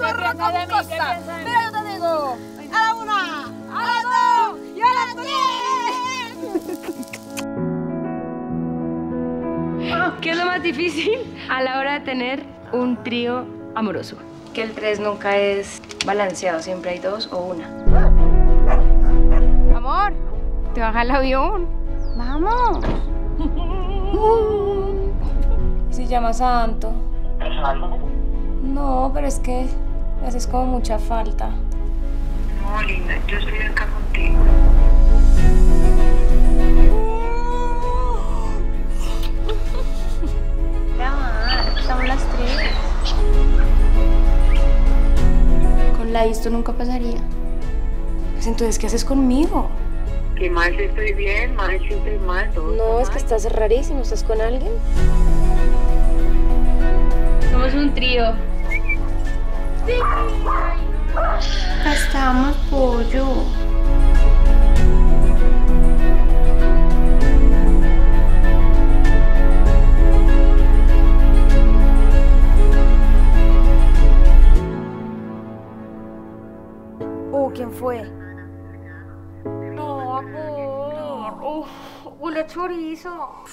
tu arroz con cosas. Mira, yo te digo. A la una, a la dos y a la tres. ¿Qué es lo más difícil a la hora de tener un trío amoroso? Que el tres nunca es balanceado, siempre hay dos o una. Amor, te baja el avión. Vamos. ¿Y si llama Santo? No, pero es que me haces como mucha falta. No, linda, yo estoy acá contigo. Somos las tres. Con la esto nunca pasaría. Pues entonces, ¿qué haces conmigo? Que mal si estoy bien, mal si estoy mal. Todo No, es que está estás rarísimo. ¿Estás con alguien? Somos un trío. Estamos pollo. Uh, ¿quién fue? No, amor. Uf, huele chorizo.